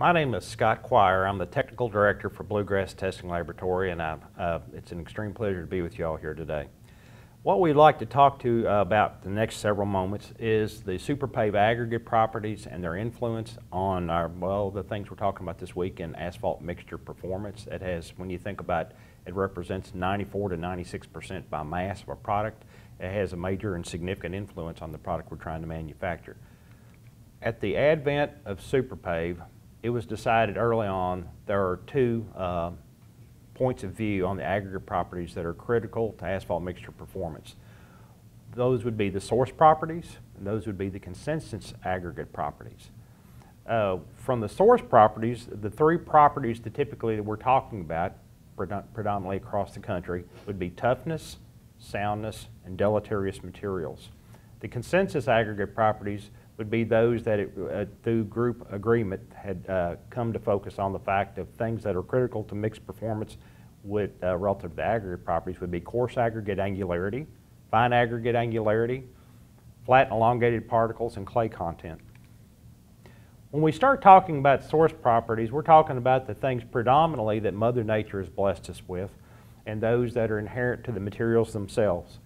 My name is Scott Quire. I'm the Technical Director for Bluegrass Testing Laboratory, and uh, it's an extreme pleasure to be with you all here today. What we'd like to talk to uh, about the next several moments is the superpave aggregate properties and their influence on our, well, the things we're talking about this week in asphalt mixture performance. It has, when you think about it represents 94 to 96 percent by mass of a product. It has a major and significant influence on the product we're trying to manufacture. At the advent of Superpave, it was decided early on there are two uh, points of view on the aggregate properties that are critical to asphalt mixture performance. Those would be the source properties, and those would be the consensus aggregate properties. Uh, from the source properties, the three properties that typically that we're talking about predominantly across the country would be toughness, soundness, and deleterious materials. The consensus aggregate properties would be those that it, uh, through group agreement had uh, come to focus on the fact of things that are critical to mixed performance with, uh, relative to aggregate properties would be coarse aggregate angularity, fine aggregate angularity, flat and elongated particles, and clay content. When we start talking about source properties, we're talking about the things predominantly that Mother Nature has blessed us with and those that are inherent to the materials themselves.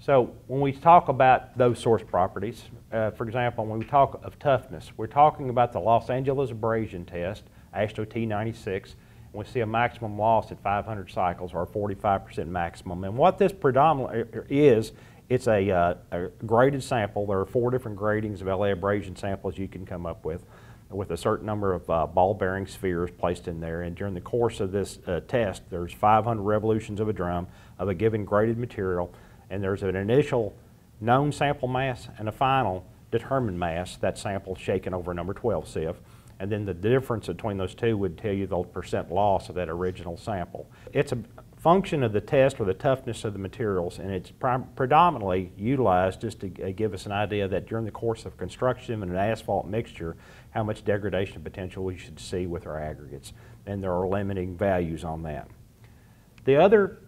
So when we talk about those source properties, uh, for example, when we talk of toughness, we're talking about the Los Angeles abrasion test, AASHTO T96, and we see a maximum loss at 500 cycles or 45% maximum. And what this predominantly uh, is, it's a, uh, a, graded sample. There are four different gradings of LA abrasion samples you can come up with with a certain number of uh, ball bearing spheres placed in there. And during the course of this uh, test, there's 500 revolutions of a drum of a given graded material and there's an initial known sample mass and a final determined mass, that sample shaken over number 12 sieve. And then the difference between those two would tell you the percent loss of that original sample. It's a function of the test or the toughness of the materials, and it's predominantly utilized just to give us an idea that during the course of construction and an asphalt mixture, how much degradation potential we should see with our aggregates. And there are limiting values on that. The other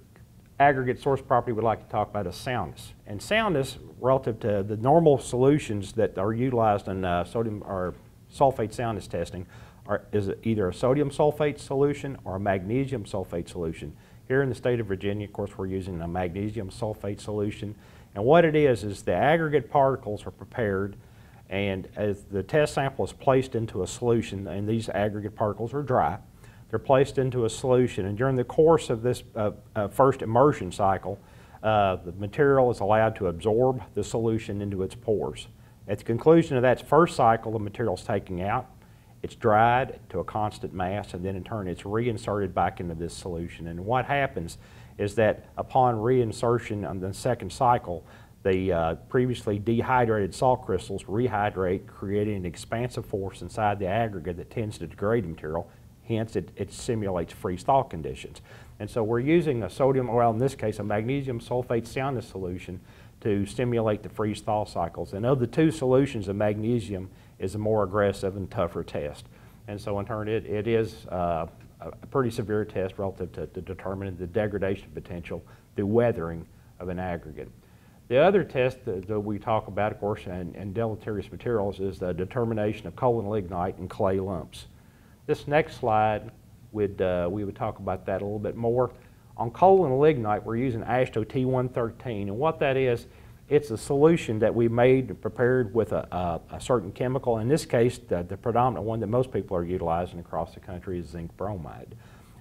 aggregate source property we'd like to talk about is soundness. And soundness, relative to the normal solutions that are utilized in uh, sodium or sulfate soundness testing, are, is either a sodium sulfate solution or a magnesium sulfate solution. Here in the state of Virginia, of course, we're using a magnesium sulfate solution. And what it is, is the aggregate particles are prepared and as the test sample is placed into a solution, and these aggregate particles are dry, they're placed into a solution, and during the course of this uh, uh, first immersion cycle, uh, the material is allowed to absorb the solution into its pores. At the conclusion of that first cycle, the material is taken out, it's dried to a constant mass, and then in turn it's reinserted back into this solution. And what happens is that upon reinsertion on the second cycle, the uh, previously dehydrated salt crystals rehydrate, creating an expansive force inside the aggregate that tends to degrade the material Hence, it, it simulates freeze-thaw conditions. And so we're using a sodium, well, in this case, a magnesium sulfate soundness solution to stimulate the freeze-thaw cycles. And of the two solutions, the magnesium is a more aggressive and tougher test. And so in turn, it, it is uh, a pretty severe test relative to, to determining the degradation potential through weathering of an aggregate. The other test that, that we talk about, of course, and, and deleterious materials is the determination of coal and lignite and clay lumps. This next slide, would, uh, we would talk about that a little bit more. On coal and lignite, we're using AASHTO T113, and what that is, it's a solution that we made prepared with a, a, a certain chemical. In this case, the, the, predominant one that most people are utilizing across the country is zinc bromide.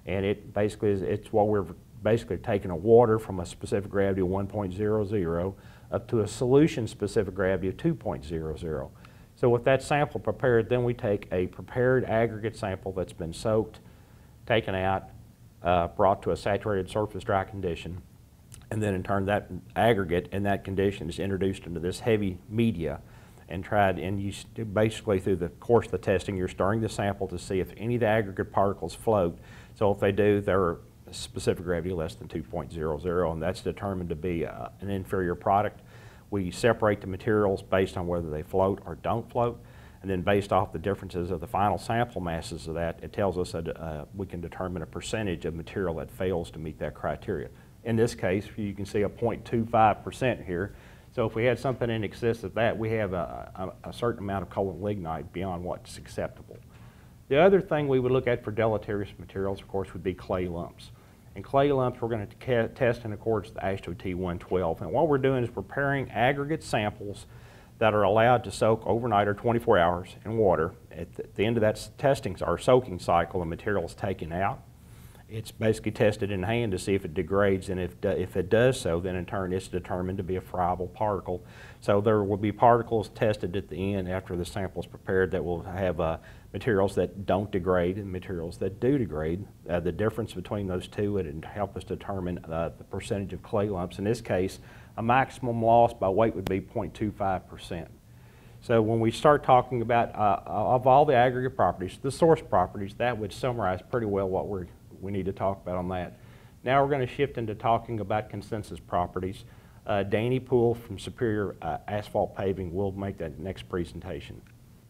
And it basically is, it's what we're basically taking a water from a specific gravity of 1.00 up to a solution specific gravity of 2.00. So with that sample prepared, then we take a prepared aggregate sample that's been soaked, taken out, uh, brought to a saturated surface dry condition, and then in turn that aggregate in that condition is introduced into this heavy media and tried, and you basically through the course of the testing, you're stirring the sample to see if any of the aggregate particles float. So if they do, they're specific gravity less than 2.00, and that's determined to be uh, an inferior product. We separate the materials based on whether they float or don't float. And then based off the differences of the final sample masses of that, it tells us that uh, we can determine a percentage of material that fails to meet that criteria. In this case, you can see a 0.25% here. So if we had something in excess of that, we have a, a, a certain amount of coal and lignite beyond what's acceptable. The other thing we would look at for deleterious materials, of course, would be clay lumps. And clay lumps we're going to test in accordance with AASHTO T112. And what we're doing is preparing aggregate samples that are allowed to soak overnight or 24 hours in water. At the end of that testing, our soaking cycle, the material is taken out. It's basically tested in hand to see if it degrades, and if, if it does so, then in turn it's determined to be a friable particle. So there will be particles tested at the end after the sample is prepared that will have uh, materials that don't degrade and materials that do degrade. Uh, the difference between those two would help us determine uh, the percentage of clay lumps. In this case, a maximum loss by weight would be 0.25%. So when we start talking about, uh, of all the aggregate properties, the source properties, that would summarize pretty well what we we need to talk about on that. Now we're going to shift into talking about consensus properties. Uh, Danny Poole from Superior uh, Asphalt Paving will make that next presentation.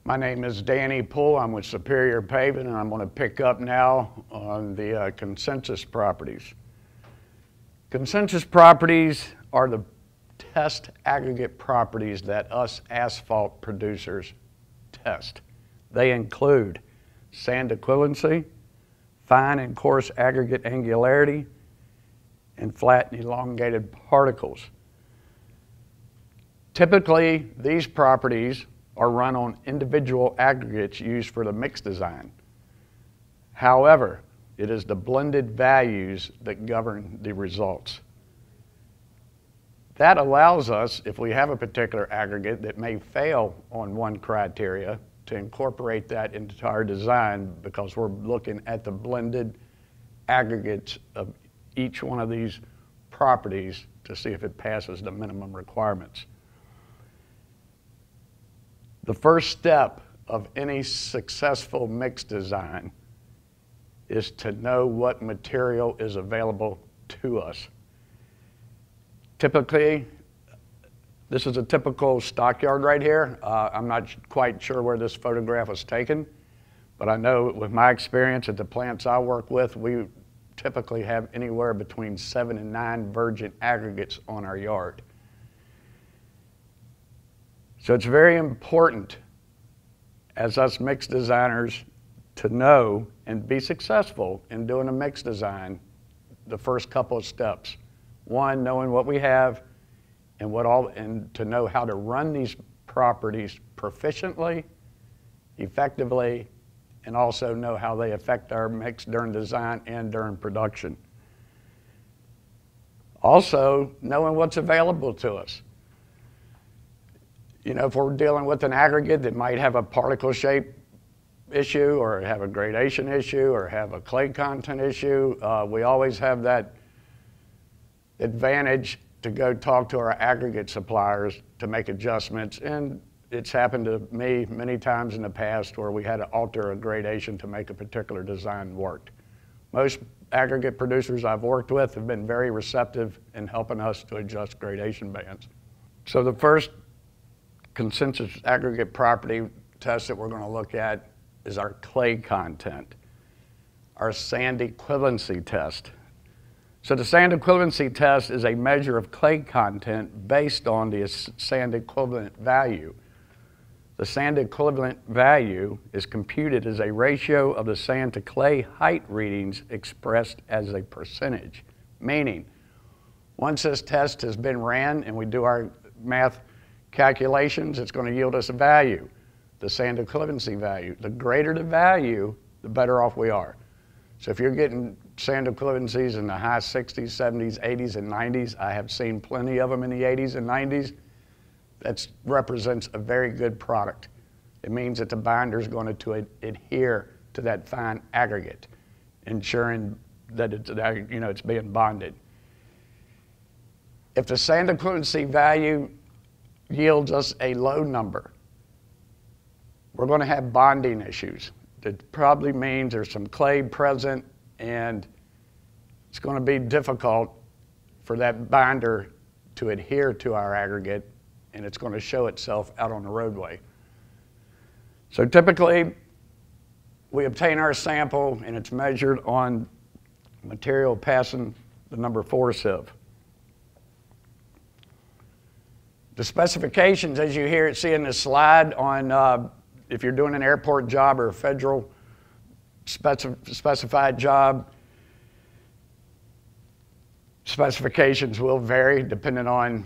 My name is Danny Poole. I'm with Superior Paving, and I'm going to pick up now on the uh, consensus properties. Consensus properties are the test aggregate properties that us asphalt producers test. They include sand equivalency, fine and coarse aggregate angularity, and flat and elongated particles. Typically, these properties are run on individual aggregates used for the mix design. However, it is the blended values that govern the results. That allows us, if we have a particular aggregate that may fail on one criteria, to incorporate that into our design because we're looking at the blended aggregates of each one of these properties to see if it passes the minimum requirements. The first step of any successful mix design is to know what material is available to us. Typically, this is a typical stockyard right here. Uh, I'm not quite sure where this photograph was taken, but I know with my experience at the plants I work with, we typically have anywhere between seven and nine virgin aggregates on our yard. So it's very important as us mix designers to know and be successful in doing a mix design the first couple of steps. One, knowing what we have, and what all and to know how to run these properties proficiently, effectively, and also know how they affect our mix during design and during production. Also, knowing what's available to us. You know, if we're dealing with an aggregate that might have a particle shape issue or have a gradation issue or have a clay content issue, uh, we always have that advantage to go talk to our aggregate suppliers to make adjustments. And it's happened to me many times in the past where we had to alter a gradation to make a particular design work. Most aggregate producers I've worked with have been very receptive in helping us to adjust gradation bands. So the first consensus aggregate property test that we're going to look at is our clay content, our sand equivalency test. So the sand equivalency test is a measure of clay content based on the sand equivalent value. The sand equivalent value is computed as a ratio of the sand to clay height readings expressed as a percentage, meaning once this test has been ran and we do our math calculations, it's going to yield us a value, the sand equivalency value. The greater the value, the better off we are. So if you're getting sand equivalencies in the high 60s, 70s, 80s, and 90s, I have seen plenty of them in the 80s and 90s. That represents a very good product. It means that the binder is going to adhere to that fine aggregate, ensuring that it's, you know, it's being bonded. If the sand equivalency value yields us a low number, we're going to have bonding issues. It probably means there's some clay present and it's going to be difficult for that binder to adhere to our aggregate and it's going to show itself out on the roadway. So typically, we obtain our sample and it's measured on material passing the number four sieve. The specifications, as you hear it, see in the slide on uh, if you're doing an airport job or a federal specif- specified job. Specifications will vary depending on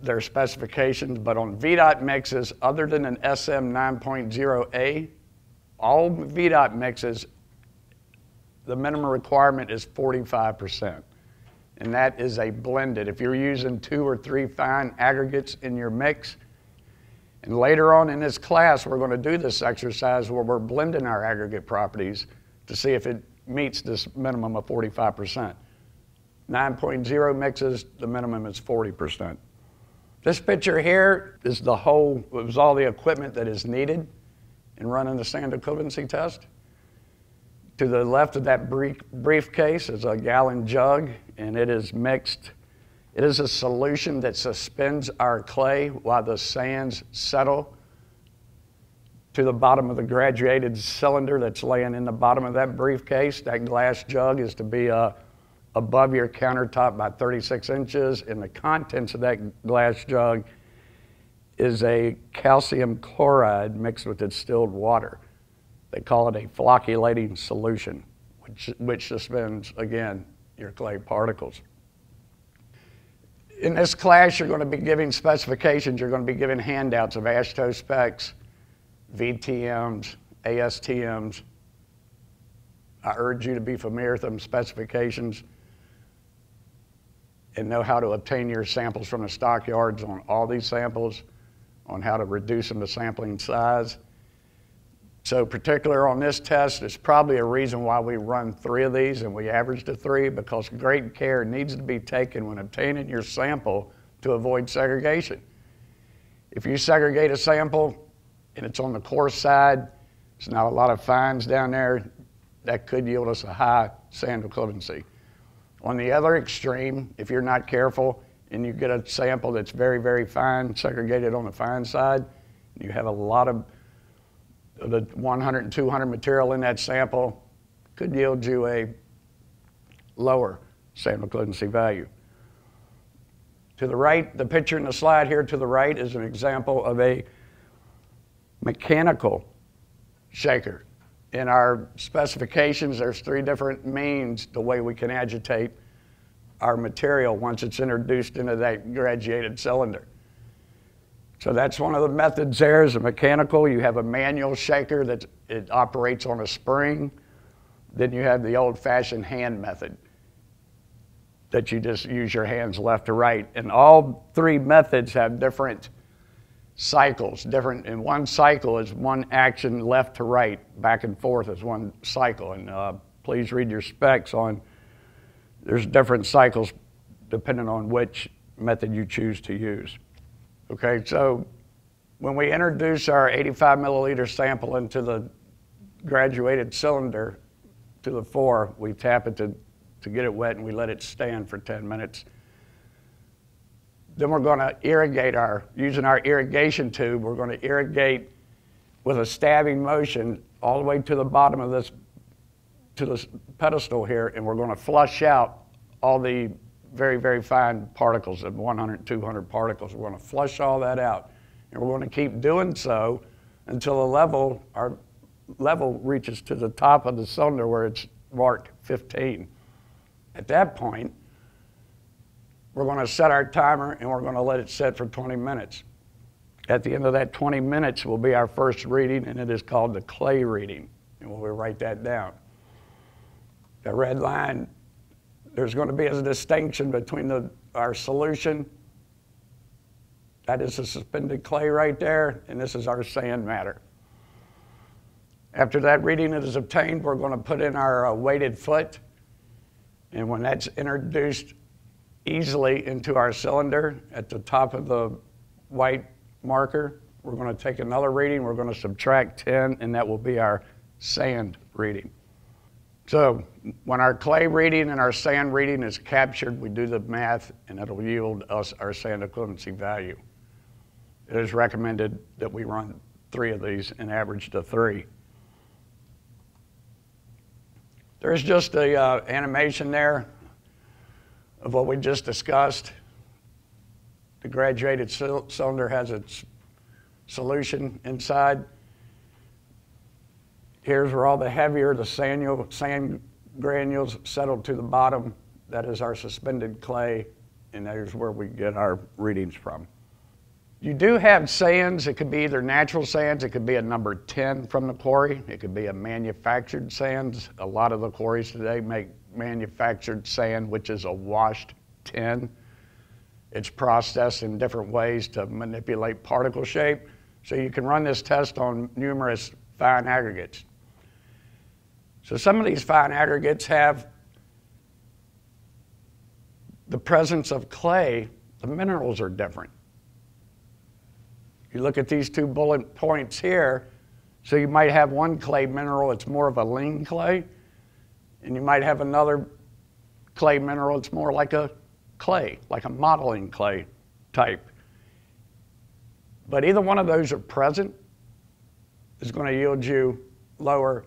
their specifications, but on VDOT mixes, other than an SM 9.0A, all VDOT mixes, the minimum requirement is 45%. And that is a blended. If you're using two or three fine aggregates in your mix, and later on in this class, we're going to do this exercise where we're blending our aggregate properties to see if it meets this minimum of 45%. 9.0 mixes, the minimum is 40%. This picture here is the whole, it was all the equipment that is needed in running the sand equivalency test. To the left of that briefcase is a gallon jug, and it is mixed. It is a solution that suspends our clay while the sands settle to the bottom of the graduated cylinder that's laying in the bottom of that briefcase. That glass jug is to be uh, above your countertop by 36 inches, and the contents of that glass jug is a calcium chloride mixed with distilled water. They call it a flocculating solution, which, which suspends, again, your clay particles. In this class, you're going to be giving specifications, you're going to be giving handouts of AASHTO specs, VTMs, ASTMs. I urge you to be familiar with them specifications and know how to obtain your samples from the stockyards on all these samples, on how to reduce them to sampling size. So particular on this test, it's probably a reason why we run three of these and we average to three because great care needs to be taken when obtaining your sample to avoid segregation. If you segregate a sample and it's on the coarse side, there's not a lot of fines down there, that could yield us a high sand equivalency. On the other extreme, if you're not careful and you get a sample that's very, very fine, segregated on the fine side, you have a lot of the 100 and 200 material in that sample, could yield you a lower sample equivalency value. To the right, the picture in the slide here to the right is an example of a mechanical shaker in our specifications, there's three different means the way we can agitate our material once it's introduced into that graduated cylinder. So that's one of the methods there is a mechanical. You have a manual shaker that it operates on a spring. Then you have the old-fashioned hand method that you just use your hands left to right. And all three methods have different cycles, different, and one cycle is one action left to right, back and forth is one cycle. And uh, please read your specs on, there's different cycles depending on which method you choose to use. Okay, so when we introduce our 85 milliliter sample into the graduated cylinder to the fore, we tap it to, to get it wet and we let it stand for 10 minutes. Then we're going to irrigate our, using our irrigation tube, we're going to irrigate with a stabbing motion all the way to the bottom of this, to this pedestal here, and we're going to flush out all the very, very fine particles of 100, 200 particles. We're going to flush all that out. And we're going to keep doing so until the level, our level reaches to the top of the cylinder where it's marked 15. At that point, we're going to set our timer and we're going to let it set for 20 minutes. At the end of that 20 minutes will be our first reading, and it is called the clay reading. And we'll write that down. The red line, there's going to be a distinction between the, our solution, that is a suspended clay right there, and this is our sand matter. After that reading is obtained, we're going to put in our uh, weighted foot. And when that's introduced easily into our cylinder at the top of the white marker. We're going to take another reading. We're going to subtract 10, and that will be our sand reading. So when our clay reading and our sand reading is captured, we do the math, and it'll yield us our sand equivalency value. It is recommended that we run three of these and average to three. There's just a uh, animation there of what we just discussed. The graduated cylinder has its solution inside. Here's where all the heavier, the sand, sand granules settle to the bottom. That is our suspended clay, and there's where we get our readings from. You do have sands. It could be either natural sands. It could be a number 10 from the quarry. It could be a manufactured sands. A lot of the quarries today make manufactured sand, which is a washed tin. It's processed in different ways to manipulate particle shape. So you can run this test on numerous fine aggregates. So some of these fine aggregates have the presence of clay. The minerals are different. You look at these two bullet points here, so you might have one clay mineral, it's more of a lean clay, and you might have another clay mineral, it's more like a clay, like a modeling clay type. But either one of those are present is going to yield you lower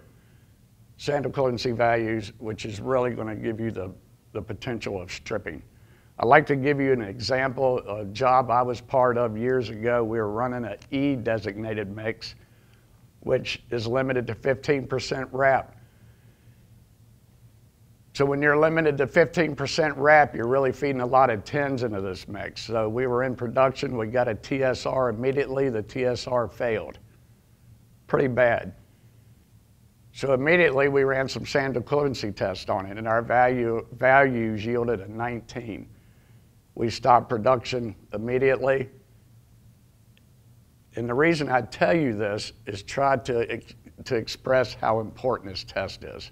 sand equivalency values, which is really going to give you the, the potential of stripping. I'd like to give you an example, a job I was part of years ago. We were running an E designated mix, which is limited to 15% RAP. So when you're limited to 15% RAP, you're really feeding a lot of tins into this mix. So we were in production, we got a TSR immediately, the TSR failed. Pretty bad. So immediately we ran some sand equivalency tests on it and our value, values yielded a 19. We stopped production immediately. And the reason I tell you this is try to, to express how important this test is.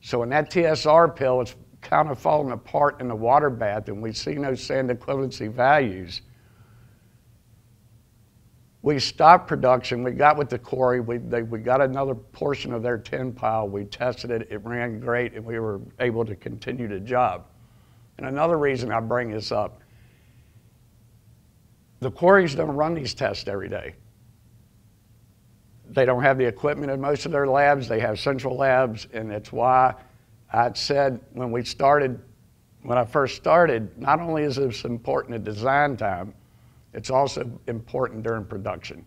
So when that TSR pill is kind of falling apart in the water bath and we see no sand equivalency values, we stopped production. We got with the quarry. We, they, we got another portion of their tin pile. We tested it. It ran great, and we were able to continue the job. And another reason I bring this up the quarries don't run these tests every day. They don't have the equipment in most of their labs. They have central labs, and it's why I said when we started, when I first started, not only is this important at design time, it's also important during production.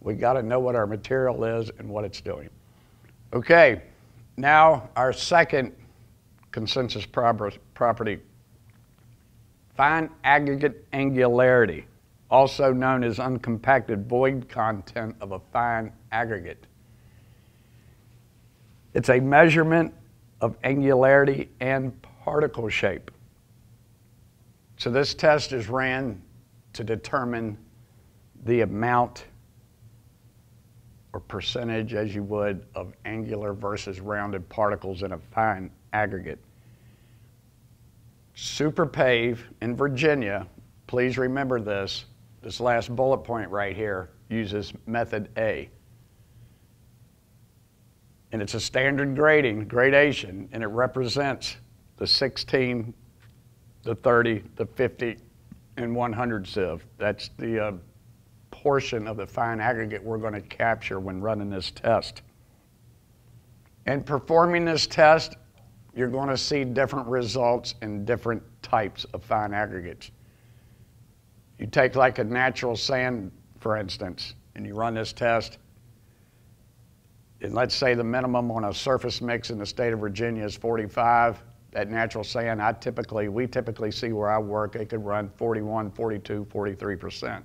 We got to know what our material is and what it's doing. Okay, now our second consensus property, fine aggregate angularity also known as uncompacted void content of a fine aggregate. It's a measurement of angularity and particle shape. So this test is ran to determine the amount or percentage, as you would, of angular versus rounded particles in a fine aggregate. Superpave in Virginia, please remember this, this last bullet point right here uses method A. And it's a standard grading, gradation, and it represents the 16, the 30, the 50, and 100 sieve. That's the uh, portion of the fine aggregate we're going to capture when running this test. And performing this test, you're going to see different results in different types of fine aggregates. You take like a natural sand, for instance, and you run this test, and let's say the minimum on a surface mix in the state of Virginia is 45, that natural sand, I typically, we typically see where I work, it could run 41, 42, 43%.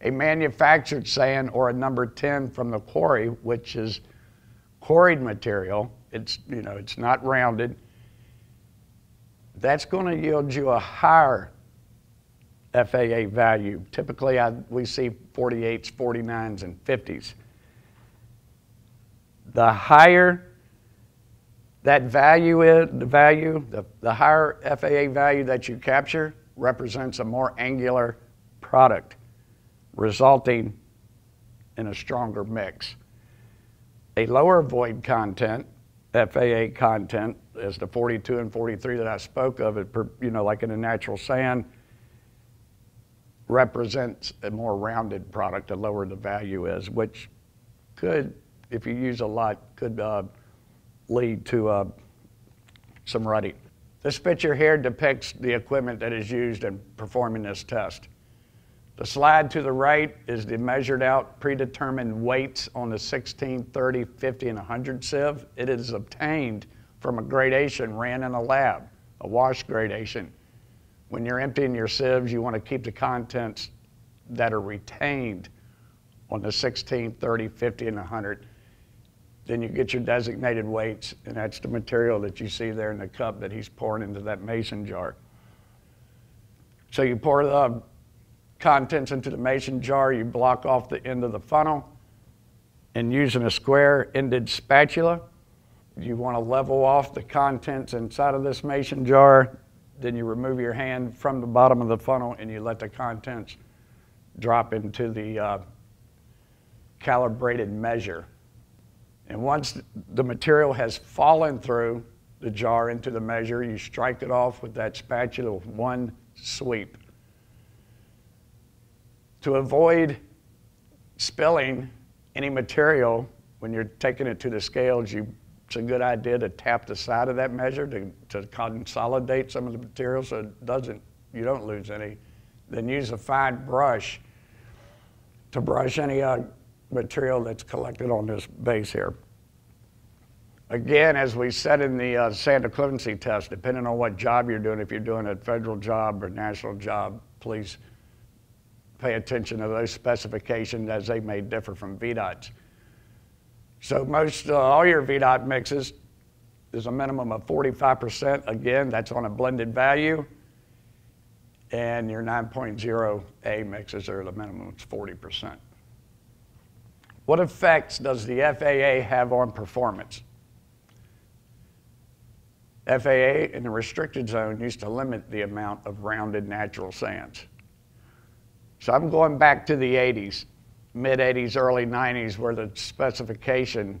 A manufactured sand or a number 10 from the quarry, which is quarried material, it's, you know, it's not rounded, that's going to yield you a higher FAA value. Typically, I, we see 48s, 49s, and 50s. The higher that value is, the value, the, the higher FAA value that you capture represents a more angular product, resulting in a stronger mix. A lower void content, FAA content, as the 42 and 43 that I spoke of, it, you know, like in a natural sand, represents a more rounded product, the lower the value is, which could, if you use a lot, could uh, lead to uh, some rutting. This picture here depicts the equipment that is used in performing this test. The slide to the right is the measured out predetermined weights on the 16, 30, 50, and 100 sieve. It is obtained from a gradation ran in a lab, a wash gradation. When you're emptying your sieves, you want to keep the contents that are retained on the 16, 30, 50, and 100. Then you get your designated weights, and that's the material that you see there in the cup that he's pouring into that mason jar. So you pour the contents into the mason jar, you block off the end of the funnel, and using a square ended spatula, you want to level off the contents inside of this mason jar. Then you remove your hand from the bottom of the funnel and you let the contents drop into the uh, calibrated measure. And once the material has fallen through the jar into the measure, you strike it off with that spatula with one sweep. To avoid spilling any material when you're taking it to the scales, you, it's a good idea to tap the side of that measure to, to consolidate some of the material so it doesn't, you don't lose any. Then use a fine brush to brush any uh, material that's collected on this base here. Again, as we said in the uh, sand equivalency test, depending on what job you're doing, if you're doing a federal job or national job, please pay attention to those specifications as they may differ from VDOT's. So most, uh, all your VDOT mixes, there's a minimum of 45%. Again, that's on a blended value. And your 9.0A mixes are the minimum, it's 40%. What effects does the FAA have on performance? FAA in the restricted zone used to limit the amount of rounded natural sands. So I'm going back to the 80s, mid 80s, early 90s, where the specification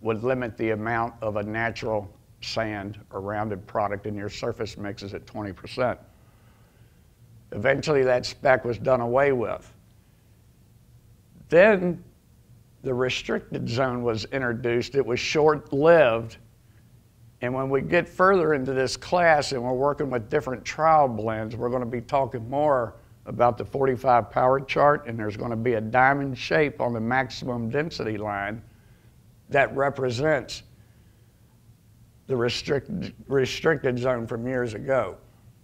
would limit the amount of a natural sand or rounded product in your surface mixes at 20%. Eventually, that spec was done away with. Then the restricted zone was introduced. It was short lived. And when we get further into this class and we're working with different trial blends, we're going to be talking more about the 45 power chart, and there's going to be a diamond shape on the maximum density line that represents the restricted, restricted zone from years ago.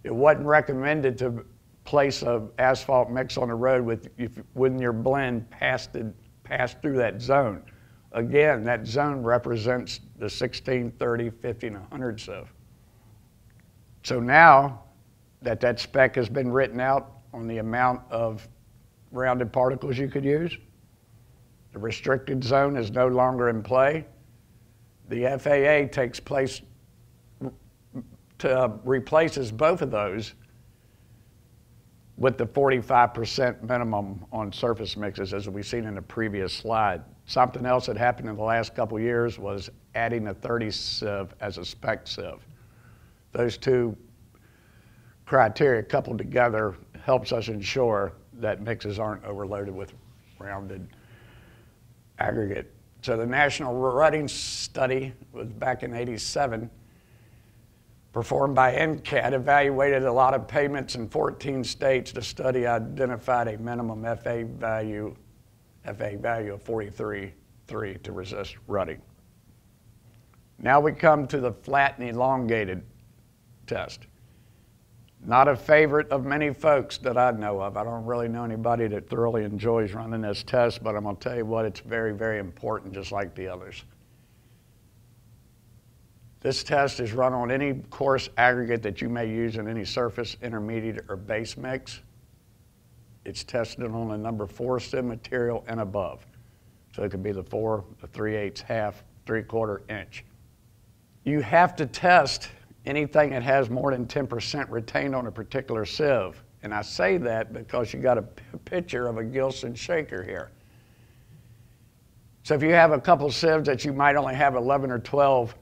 It wasn't recommended to place a asphalt mix on the road with if, when your blend passed it pass through that zone. Again, that zone represents the 16, 30, 50, and 100 sieve. So now that that spec has been written out on the amount of rounded particles you could use, the restricted zone is no longer in play. The FAA takes place to, uh, replaces both of those with the 45% minimum on surface mixes as we've seen in the previous slide. Something else that happened in the last couple years was adding a 30 sieve as a spec sieve. Those two criteria coupled together helps us ensure that mixes aren't overloaded with rounded aggregate. So the National Rutting Study was back in 87 performed by NCAT evaluated a lot of payments in 14 states. The study identified a minimum FA value, FA value of 43.3 to resist rutting. Now we come to the flat and elongated test. Not a favorite of many folks that I know of. I don't really know anybody that thoroughly enjoys running this test, but I'm going to tell you what, it's very, very important, just like the others. This test is run on any coarse aggregate that you may use in any surface, intermediate, or base mix. It's tested on a number four sieve material and above. So it could be the four, the three eighths, half, three quarter inch. You have to test anything that has more than 10% retained on a particular sieve. And I say that because you got a picture of a Gilson shaker here. So if you have a couple sieves that you might only have 11 or 12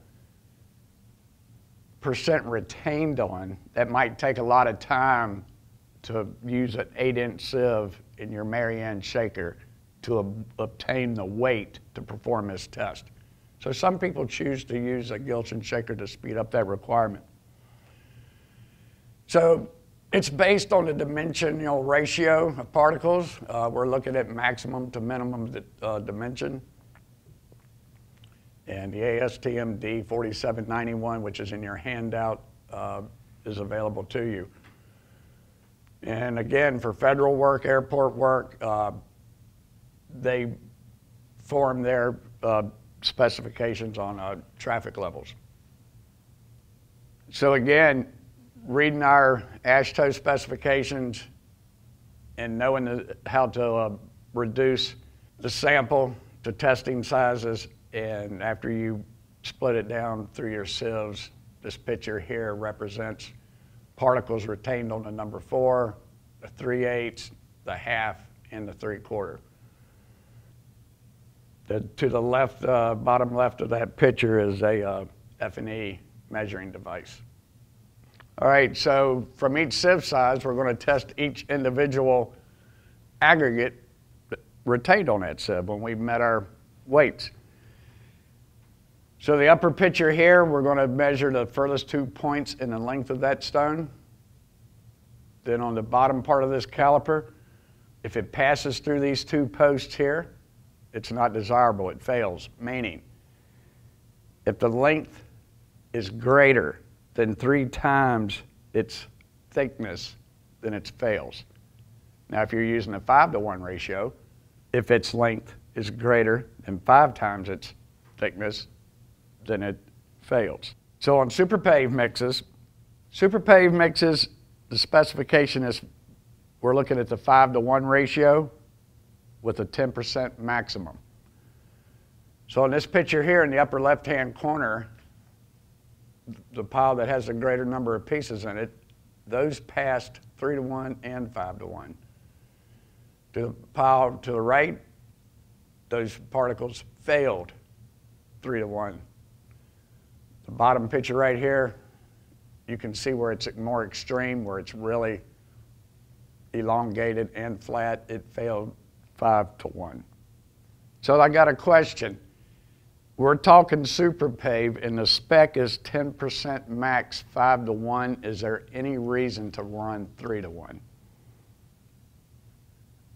percent retained on, that might take a lot of time to use an eight inch sieve in your Marianne shaker to ob obtain the weight to perform this test. So some people choose to use a Gilson shaker to speed up that requirement. So It's based on the dimensional ratio of particles. Uh, we're looking at maximum to minimum uh, dimension. And the ASTM D4791, which is in your handout, uh, is available to you. And again, for federal work, airport work, uh, they form their uh, specifications on uh, traffic levels. So again, reading our AASHTO specifications and knowing the, how to uh, reduce the sample to testing sizes, and after you split it down through your sieves, this picture here represents particles retained on the number four, the three eighths, the half, and the three quarter. The, to the left, uh, bottom left of that picture is a uh, F&E measuring device. All right, so from each sieve size, we're going to test each individual aggregate retained on that sieve when we've met our weights. So the upper picture here, we're going to measure the furthest two points in the length of that stone. Then on the bottom part of this caliper, if it passes through these two posts here, it's not desirable, it fails. Meaning, if the length is greater than three times its thickness, then it fails. Now, if you're using a five to one ratio, if its length is greater than five times its thickness, then it fails. So on Superpave mixes, Superpave mixes, the specification is we're looking at the five to one ratio with a 10% maximum. So in this picture here in the upper left-hand corner, the pile that has a greater number of pieces in it, those passed three to one and five to one. To the pile to the right, those particles failed three to one. The bottom picture right here, you can see where it's more extreme, where it's really elongated and flat. It failed five to one. So I got a question. We're talking Superpave and the spec is 10% max five to one. Is there any reason to run three to one?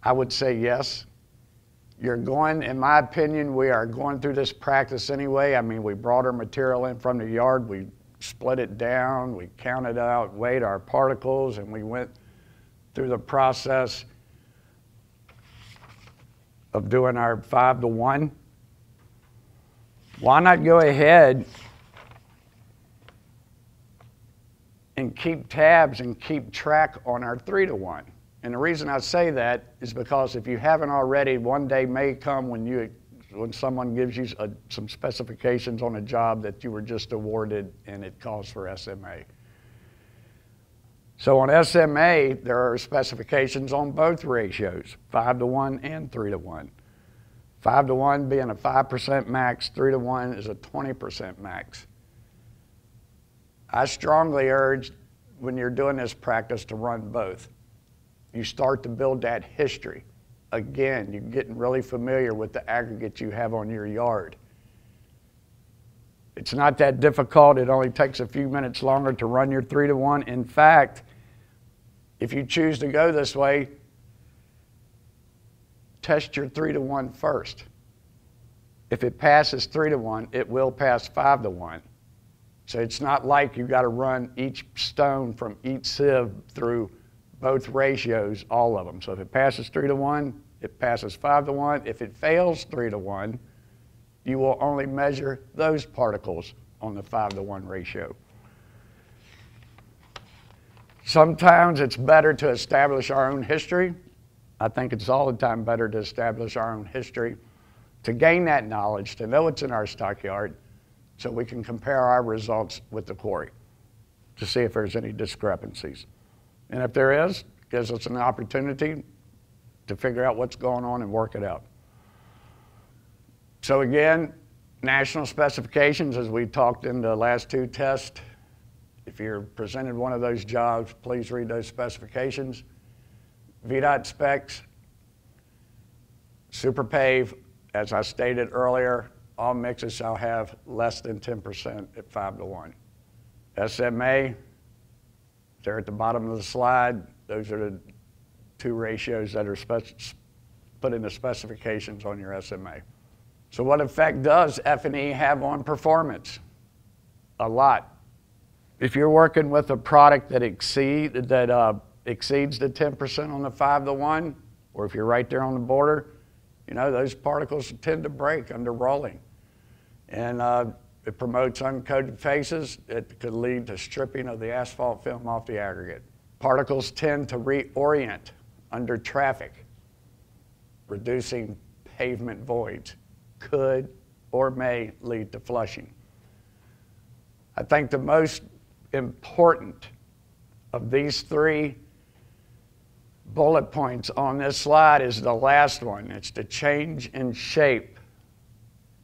I would say yes. You're going, in my opinion, we are going through this practice anyway. I mean, we brought our material in from the yard, we split it down, we counted out, weighed our particles, and we went through the process of doing our five to one. Why not go ahead and keep tabs and keep track on our three to one? And the reason I say that is because if you haven't already, one day may come when you when someone gives you a, some specifications on a job that you were just awarded and it calls for SMA. So on SMA, there are specifications on both ratios, 5 to 1 and 3 to 1. 5 to 1 being a 5% max, 3 to 1 is a 20% max. I strongly urge when you're doing this practice to run both. You start to build that history. Again, you're getting really familiar with the aggregate you have on your yard. It's not that difficult. It only takes a few minutes longer to run your three to one. In fact, if you choose to go this way, test your three to one first. If it passes three to one, it will pass five to one. So it's not like you've got to run each stone from each sieve through both ratios, all of them. So if it passes three to one, it passes five to one. If it fails three to one, you will only measure those particles on the five to one ratio. Sometimes it's better to establish our own history. I think it's all the time better to establish our own history, to gain that knowledge, to know what's in our stockyard, so we can compare our results with the quarry to see if there's any discrepancies. And if there is, gives us an opportunity to figure out what's going on and work it out. So again, national specifications, as we talked in the last two tests, if you're presented one of those jobs, please read those specifications. VDOT specs, Superpave, as I stated earlier, all mixes shall have less than 10% at 5 to 1. SMA, They're at the bottom of the slide. Those are the two ratios that are put in the specifications on your SMA. So what effect does F&E have on performance? A lot. If you're working with a product that exceed that uh, exceeds the 10% on the five to one, or if you're right there on the border, you know those particles tend to break under rolling, and uh, it promotes uncoated faces. It could lead to stripping of the asphalt film off the aggregate. Particles tend to reorient under traffic, reducing pavement voids. Could or may lead to flushing. I think the most important of these three bullet points on this slide is the last one. It's the change in shape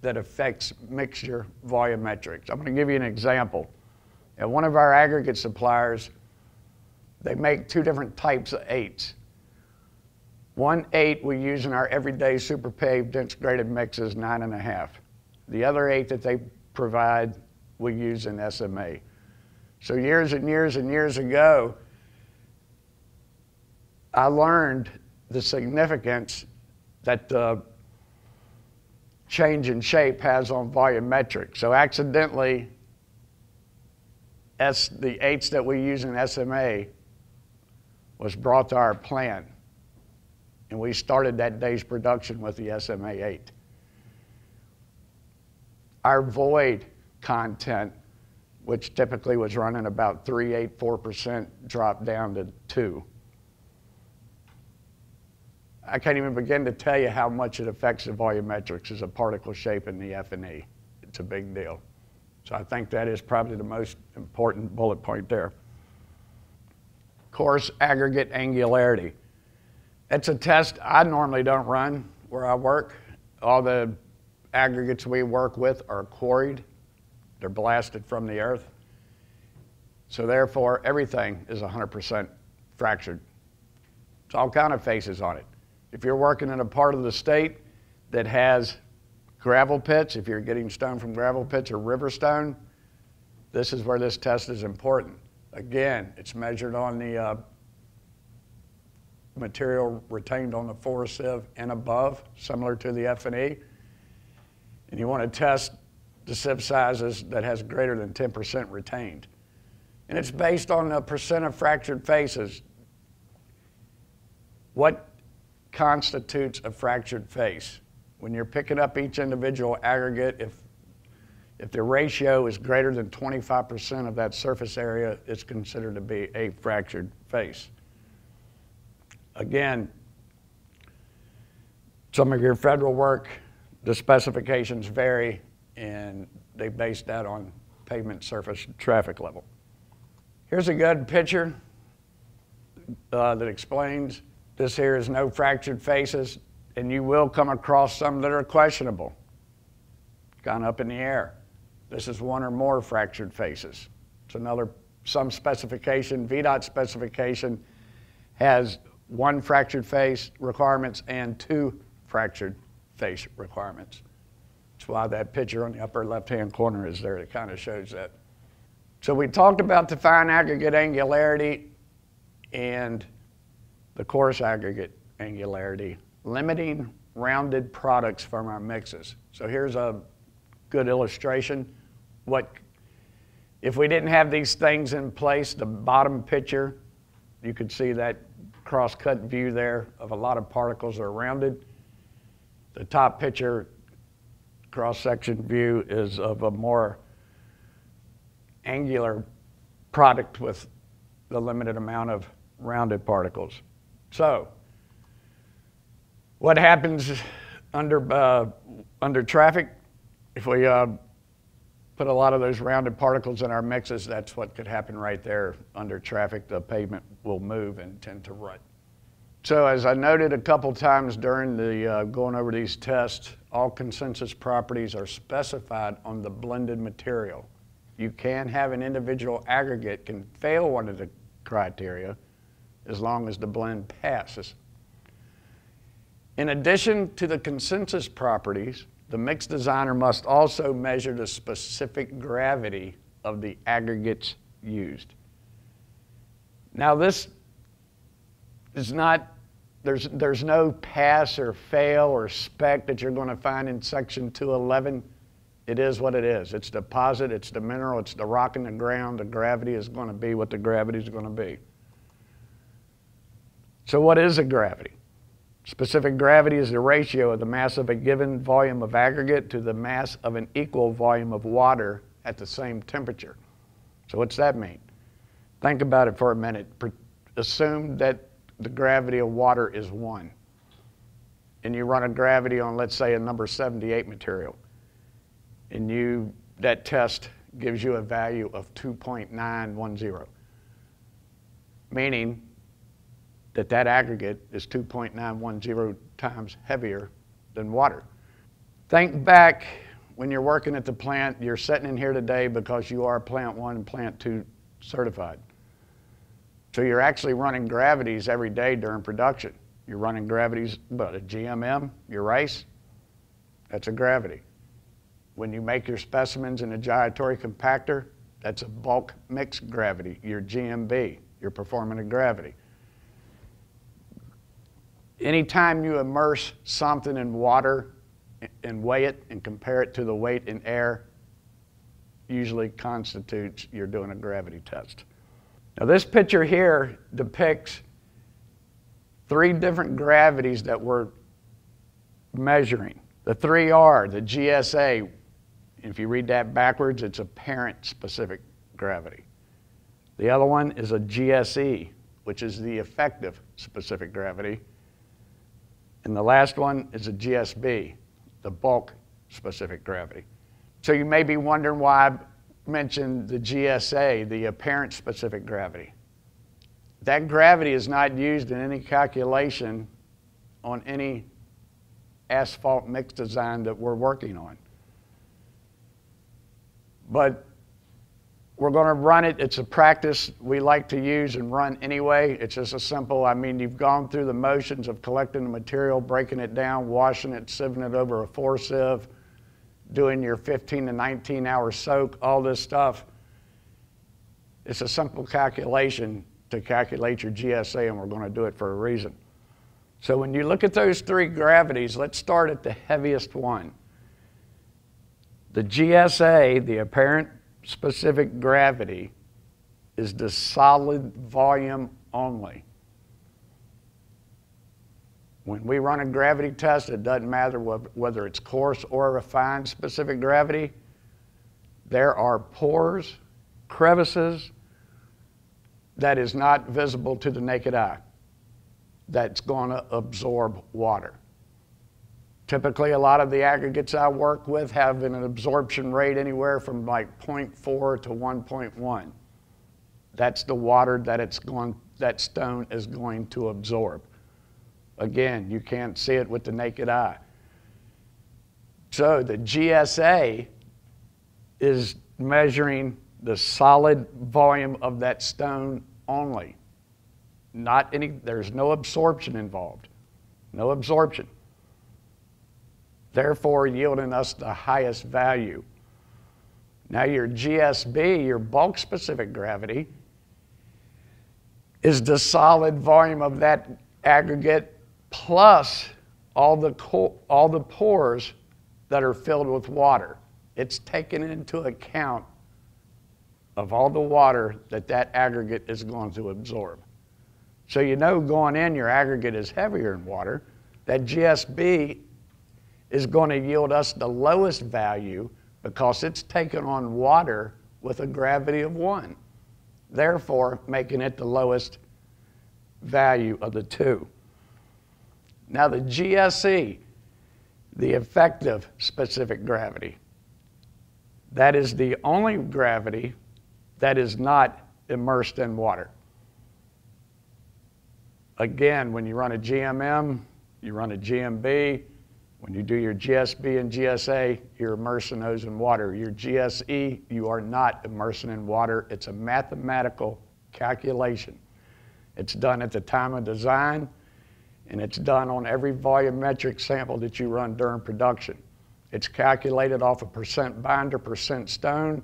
that affects mixture volumetrics. I'm going to give you an example. At one of our aggregate suppliers, they make two different types of eights. One eight we use in our everyday Superpave dense graded mix is nine and a half. The other eight that they provide we use in SMA. So years and years and years ago, I learned the significance that the change in shape has on volumetric. So accidentally, S, the eights that we use in SMA was brought to our plant. And we started that day's production with the SMA 8. Our void content, which typically was running about 384%, dropped down to 2. I can't even begin to tell you how much it affects the volumetrics as a particle shape in the F&E. It's a big deal. So I think that is probably the most important bullet point there. Coarse aggregate angularity. It's a test I normally don't run where I work. All the aggregates we work with are quarried. They're blasted from the earth. So therefore, everything is 100% fractured. It's all kind of faces on it. If you're working in a part of the state that has gravel pits, if you're getting stone from gravel pits or river stone, this is where this test is important. Again, it's measured on the uh, material retained on the forest sieve and above, similar to the F&E. And you want to test the sieve sizes that has greater than 10% retained. And it's based on the percent of fractured faces. What constitutes a fractured face? When you're picking up each individual aggregate, if, if the ratio is greater than 25% of that surface area, it's considered to be a fractured face. Again, some of your federal work, the specifications vary, and they base that on pavement surface traffic level. Here's a good picture uh, that explains this here is no fractured faces, and you will come across some that are questionable, gone up in the air. This is one or more fractured faces. It's another, some specification, VDOT specification has one fractured face requirements and two fractured face requirements. That's why that picture on the upper left-hand corner is there. It kind of shows that. So we talked about the fine aggregate angularity and the coarse aggregate angularity, limiting rounded products from our mixes. So here's a good illustration. What if we didn't have these things in place, the bottom picture, you could see that cross-cut view there of a lot of particles that are rounded. The top picture cross-section view is of a more angular product with the limited amount of rounded particles. So, what happens under, uh, under traffic? If we uh, put a lot of those rounded particles in our mixes, that's what could happen right there under traffic. The pavement will move and tend to rut. So as I noted a couple times during the uh, going over these tests, all consensus properties are specified on the blended material. You can have an individual aggregate can fail one of the criteria as long as the blend passes. In addition to the consensus properties, the mix designer must also measure the specific gravity of the aggregates used. Now, this is not, there's, there's no pass or fail or spec that you're going to find in section 211. It is what it is. It's deposit, it's the mineral, it's the rock in the ground. The gravity is going to be what the gravity is going to be. So, what is a gravity? Specific gravity is the ratio of the mass of a given volume of aggregate to the mass of an equal volume of water at the same temperature. So, what's that mean? Think about it for a minute. Assume that the gravity of water is 1, and you run a gravity on, let's say, a number 78 material, and you, that test gives you a value of 2.910, meaning that that aggregate is 2.910 times heavier than water. Think back when you're working at the plant, you're sitting in here today because you are plant one and plant two certified. So you're actually running gravities every day during production. You're running gravities, but a GMM, your rice, that's a gravity. When you make your specimens in a gyratory compactor, that's a bulk mixed gravity. Your GMB, you're performing a gravity anytime you immerse something in water and weigh it and compare it to the weight in air, usually constitutes you're doing a gravity test. Now, this picture here depicts three different gravities that we're measuring. The three are the GSA, if you read that backwards, it's apparent specific gravity. The other one is a GSE, which is the effective specific gravity. And the last one is a GSB, the bulk specific gravity. So you may be wondering why I mentioned the GSA, the apparent specific gravity. That gravity is not used in any calculation on any asphalt mix design that we're working on. But we're going to run it. It's a practice we like to use and run anyway. It's just a simple, I mean, you've gone through the motions of collecting the material, breaking it down, washing it, sieving it over a four sieve, doing your 15 to 19 hour soak, all this stuff. It's a simple calculation to calculate your GSA, and we're going to do it for a reason. So when you look at those three gravities, let's start at the heaviest one. The GSA, the apparent specific gravity is the solid volume only. When we run a gravity test, it doesn't matter whether it's coarse or refined specific gravity. There are pores, crevices that is not visible to the naked eye that's going to absorb water. Typically, a lot of the aggregates I work with have an absorption rate anywhere from like 0.4 to 1.1. That's the water that it's going, that stone is going to absorb. Again, you can't see it with the naked eye. So the GSA is measuring the solid volume of that stone only. Not any, there's no absorption involved. No absorption therefore yielding us the highest value. Now, your GSB, your bulk specific gravity, is the solid volume of that aggregate plus all the, all the pores that are filled with water. It's taken into account of all the water that that aggregate is going to absorb. So you know going in, your aggregate is heavier in water. That GSB is going to yield us the lowest value because it's taken on water with a gravity of 1, therefore making it the lowest value of the two. Now, the GSE, the effective specific gravity, that is the only gravity that is not immersed in water. Again, when you run a GMM, you run a GMB, when you do your GSB and GSA, you're immersing those in water. Your GSE, you are not immersing in water. It's a mathematical calculation. It's done at the time of design, and it's done on every volumetric sample that you run during production. It's calculated off a percent binder, percent stone.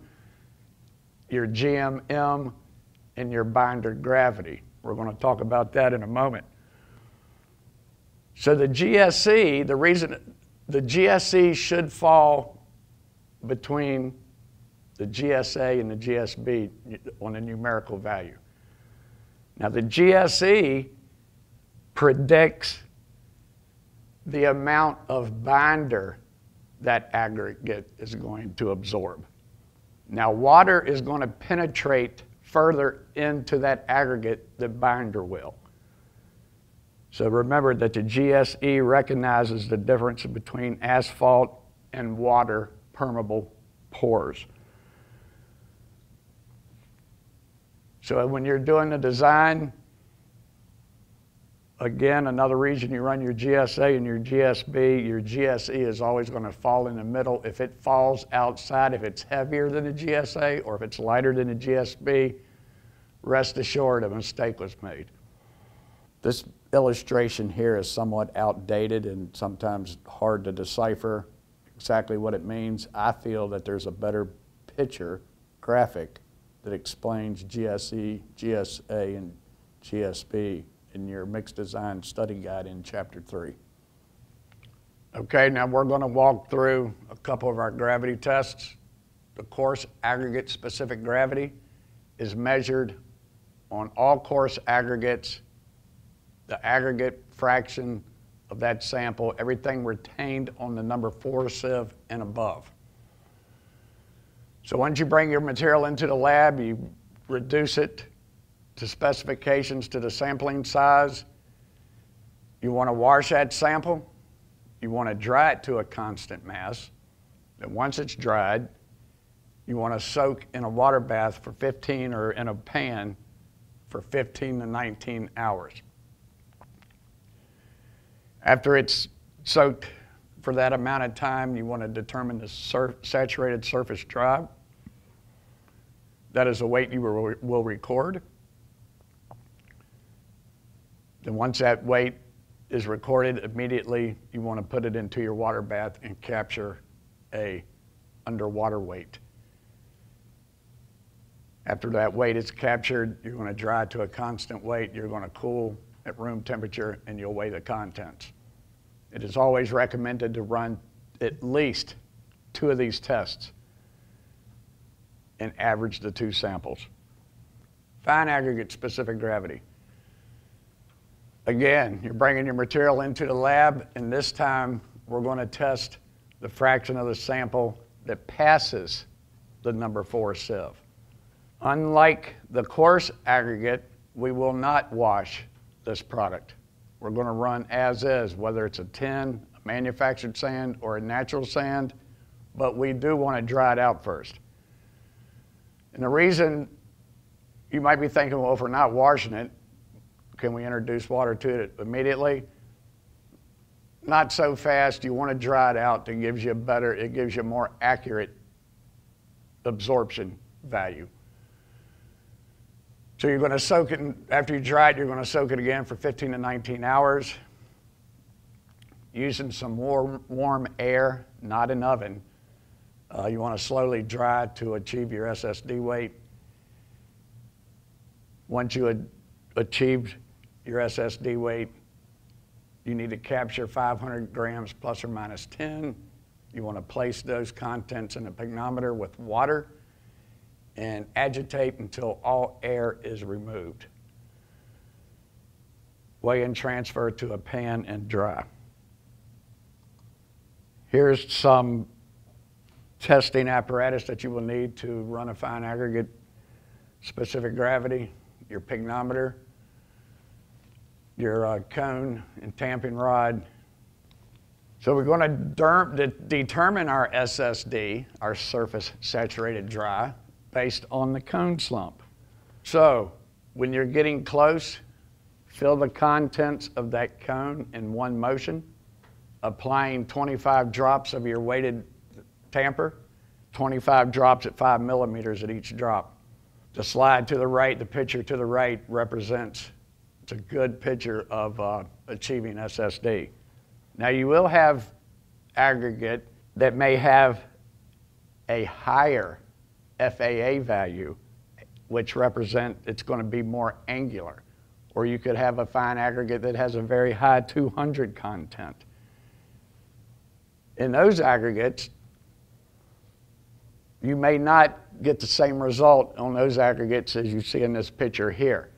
Your GMM and your binder gravity. We're going to talk about that in a moment. So the GSE, the reason the GSE should fall between the GSA and the GSB on a numerical value. Now the GSE predicts the amount of binder that aggregate is going to absorb. Now water is going to penetrate further into that aggregate than binder will. So remember that the GSE recognizes the difference between asphalt and water permeable pores. So when you're doing the design, again, another reason you run your GSA and your GSB, your GSE is always going to fall in the middle. If it falls outside, if it's heavier than the GSA or if it's lighter than the GSB, rest assured a mistake was made. This illustration here is somewhat outdated and sometimes hard to decipher exactly what it means. I feel that there's a better picture, graphic, that explains GSE, GSA, and GSB in your mixed design study guide in chapter three. Okay, now we're going to walk through a couple of our gravity tests. The coarse aggregate specific gravity is measured on all coarse aggregates the aggregate fraction of that sample, everything retained on the number four sieve and above. So once you bring your material into the lab, you reduce it to specifications to the sampling size. You want to wash that sample. You want to dry it to a constant mass. Then once it's dried, you want to soak in a water bath for 15 or in a pan for 15 to 19 hours. After it's soaked for that amount of time, you want to determine the sur saturated surface dry. That is a weight you will, will record. Then once that weight is recorded, immediately you want to put it into your water bath and capture a underwater weight. After that weight is captured, you're going to dry to a constant weight. You're going to cool at room temperature and you'll weigh the contents. It is always recommended to run at least two of these tests and average the two samples. Fine aggregate specific gravity. Again, you're bringing your material into the lab, and this time we're going to test the fraction of the sample that passes the number four sieve. Unlike the coarse aggregate, we will not wash this product. We're going to run as is, whether it's a tin, a manufactured sand, or a natural sand, but we do want to dry it out first. And the reason you might be thinking, well, if we're not washing it, can we introduce water to it immediately? Not so fast. You want to dry it out. It gives you a better, it gives you more accurate absorption value. So you're going to soak it, in, after you dry it, you're going to soak it again for 15 to 19 hours using some warm, warm air, not an oven. Uh, you want to slowly dry to achieve your SSD weight. Once you had achieved your SSD weight, you need to capture 500 grams plus or minus 10. You want to place those contents in a pycnometer with water and agitate until all air is removed. Weigh and transfer to a pan and dry. Here's some testing apparatus that you will need to run a fine aggregate specific gravity, your pycnometer, your uh, cone and tamping rod. So we're going to de determine our SSD, our surface saturated dry, based on the cone slump. So when you're getting close, fill the contents of that cone in one motion, applying 25 drops of your weighted tamper, 25 drops at 5 millimeters at each drop. The slide to the right, the picture to the right represents, it's a good picture of uh, achieving SSD. Now you will have aggregate that may have a higher FAA value which represent it's going to be more angular. Or you could have a fine aggregate that has a very high 200 content. In those aggregates, you may not get the same result on those aggregates as you see in this picture here.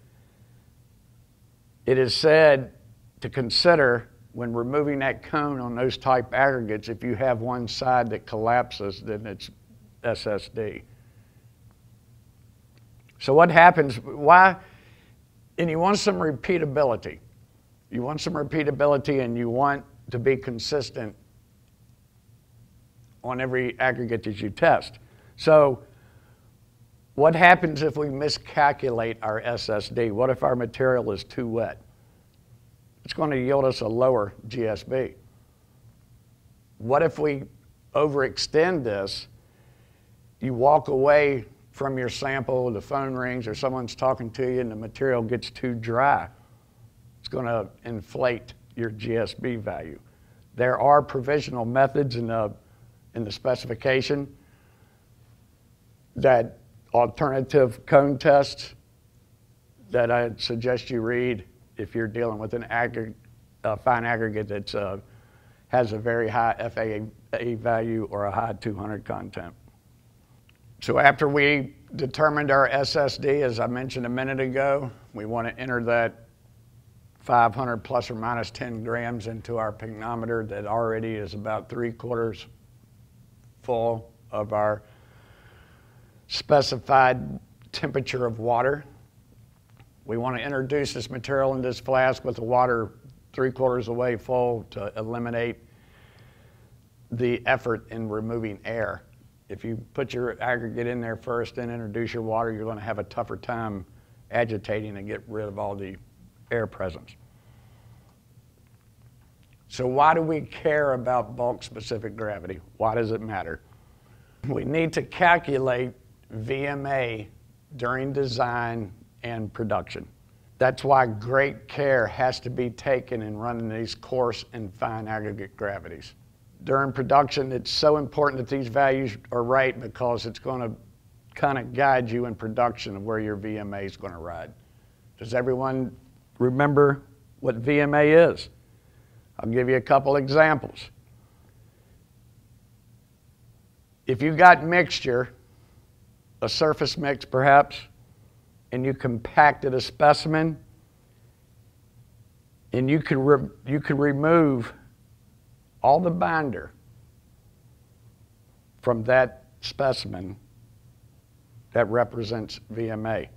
It is said to consider when removing that cone on those type aggregates, if you have one side that collapses, then it's SSD. So what happens, why, and you want some repeatability. You want some repeatability and you want to be consistent on every aggregate that you test. So what happens if we miscalculate our SSD? What if our material is too wet? It's going to yield us a lower GSB. What if we overextend this? You walk away from your sample, the phone rings, or someone's talking to you, and the material gets too dry. It's going to inflate your GSB value. There are provisional methods in the, in the specification that alternative cone tests that I suggest you read if you're dealing with an aggregate, a fine aggregate that uh, has a very high FAA value or a high 200 content. So after we determined our SSD, as I mentioned a minute ago, we want to enter that 500 plus or minus 10 grams into our pycnometer that already is about three quarters full of our specified temperature of water. We want to introduce this material in this flask with the water three quarters away full to eliminate the effort in removing air. If you put your aggregate in there first and introduce your water, you're going to have a tougher time agitating and get rid of all the air presence. So why do we care about bulk specific gravity? Why does it matter? We need to calculate VMA during design and production. That's why great care has to be taken in running these coarse and fine aggregate gravities. During production, it's so important that these values are right because it's going to kind of guide you in production of where your VMA is going to ride. Does everyone remember what VMA is? I'll give you a couple examples. If you got mixture a surface mix perhaps, and you compacted a specimen, and you could, you could remove all the binder from that specimen that represents VMA.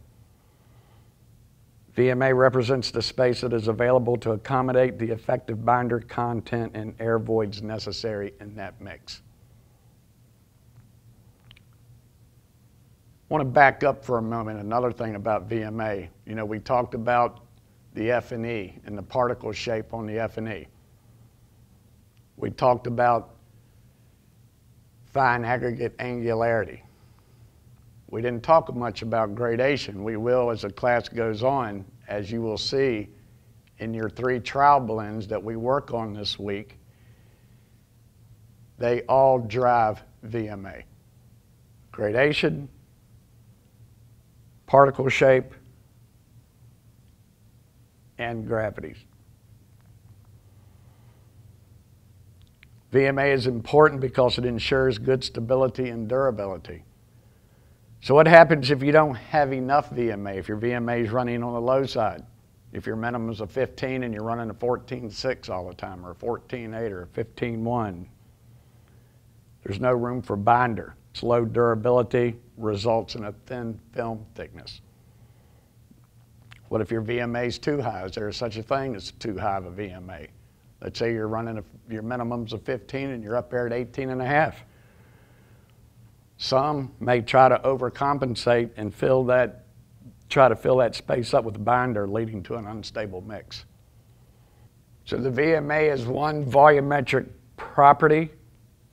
VMA represents the space that is available to accommodate the effective binder content and air voids necessary in that mix. I want to back up for a moment. Another thing about VMA, you know, we talked about the F&E and the particle shape on the F&E. We talked about fine aggregate angularity. We didn't talk much about gradation. We will as the class goes on, as you will see in your three trial blends that we work on this week. They all drive VMA. Gradation, particle shape, and gravities. VMA is important because it ensures good stability and durability. So what happens if you don't have enough VMA, if your VMA is running on the low side? If your minimum is a 15 and you're running a 14.6 all the time, or a 14.8 or a 15.1, there's no room for binder. Its low durability results in a thin film thickness. What if your VMA is too high? Is there such a thing as too high of a VMA? Let's say you're running a, your minimums of 15 and you're up there at 18 and a half. Some may try to overcompensate and fill that, try to fill that space up with binder, leading to an unstable mix. So the VMA is one volumetric property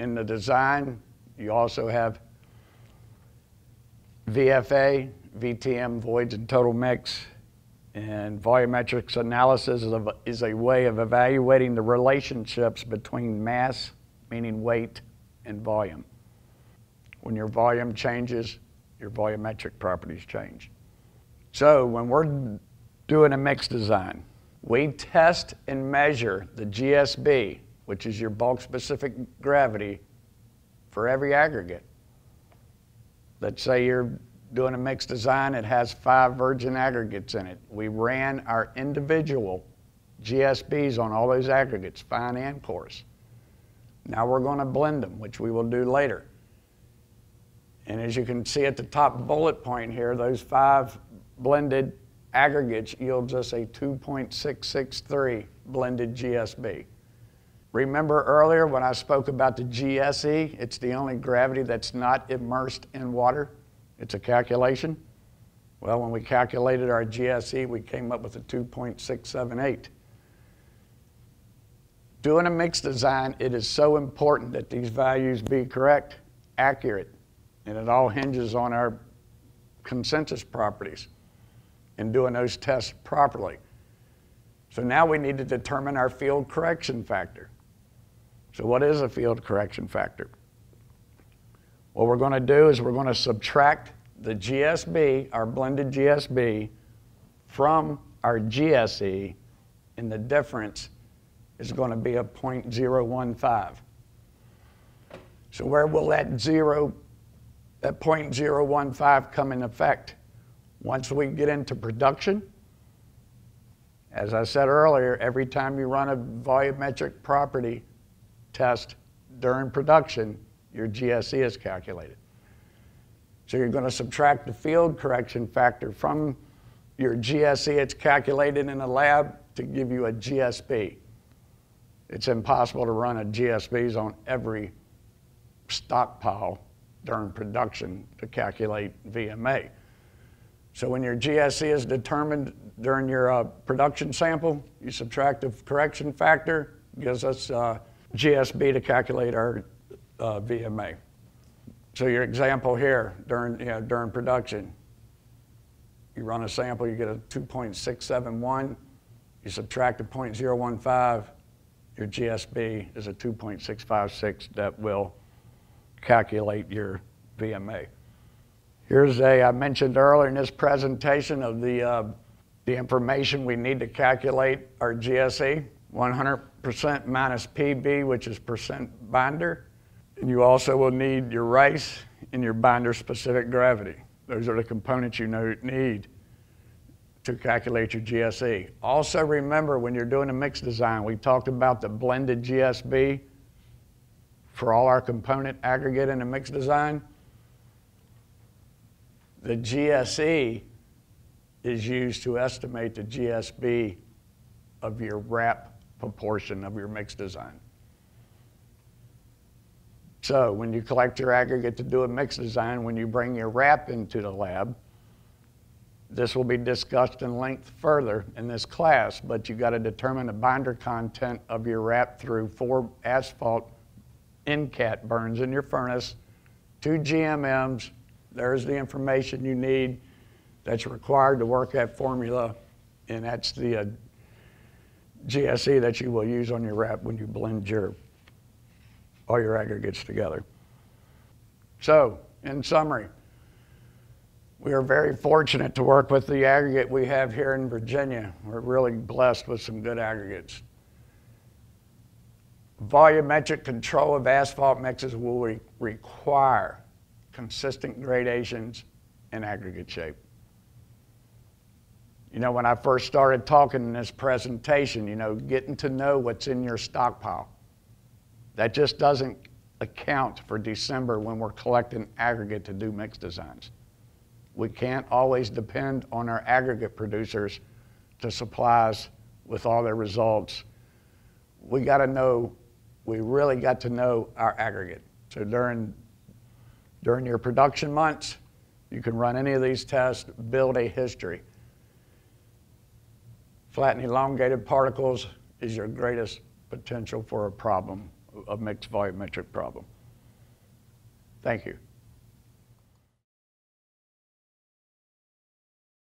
in the design you also have VFA, VTM, voids and total mix, and volumetrics analysis is a, is a way of evaluating the relationships between mass, meaning weight, and volume. When your volume changes, your volumetric properties change. So when we're doing a mix design, we test and measure the GSB, which is your bulk specific gravity, for every aggregate. Let's say you're doing a mixed design, it has five virgin aggregates in it. We ran our individual GSBs on all those aggregates, fine and coarse. Now we're going to blend them, which we will do later. And as you can see at the top bullet point here, those five blended aggregates yields us a 2.663 blended GSB. Remember earlier when I spoke about the GSE, it's the only gravity that's not immersed in water. It's a calculation. Well, when we calculated our GSE, we came up with a 2.678. Doing a mixed design, it is so important that these values be correct, accurate, and it all hinges on our consensus properties and doing those tests properly. So now we need to determine our field correction factor. So what is a field correction factor? What we're going to do is we're going to subtract the GSB, our blended GSB, from our GSE, and the difference is going to be a 0.015. So where will that zero, that 0.015 come in effect? Once we get into production, as I said earlier, every time you run a volumetric property test during production, your GSE is calculated. So you're going to subtract the field correction factor from your GSE. It's calculated in a lab to give you a GSB. It's impossible to run a GSBs on every stockpile during production to calculate VMA. So when your GSE is determined during your uh, production sample, you subtract the correction factor, gives us uh, GSB to calculate our uh, VMA. So your example here, during, you know, during production, you run a sample, you get a 2.671, you subtract a 0.015, your GSB is a 2.656 that will calculate your VMA. Here's a, I mentioned earlier in this presentation of the, uh, the information we need to calculate our GSE, 100% minus PB, which is percent binder. And you also will need your rice and your binder specific gravity. Those are the components you need to calculate your GSE. Also remember when you're doing a mix design, we talked about the blended GSB for all our component aggregate in a mix design. The GSE is used to estimate the GSB of your RAP proportion of your mix design. So when you collect your aggregate to do a mix design, when you bring your RAP into the lab, this will be discussed in length further in this class, but you've got to determine the binder content of your RAP through four asphalt NCAT burns in your furnace, two GMMs, there's the information you need that's required to work that formula, and that's the uh, GSE that you will use on your RAP when you blend your all your aggregates together. So, in summary, we are very fortunate to work with the aggregate we have here in Virginia. We're really blessed with some good aggregates. Volumetric control of asphalt mixes will re require consistent gradations and aggregate shape. You know, when I first started talking in this presentation, you know, getting to know what's in your stockpile. That just doesn't account for December when we're collecting aggregate to do mix designs. We can't always depend on our aggregate producers to supply us with all their results. We got to know, we really got to know our aggregate. So during during your production months, you can run any of these tests, build a history. Flat and elongated particles is your greatest potential for a problem, a mixed volumetric problem. Thank you.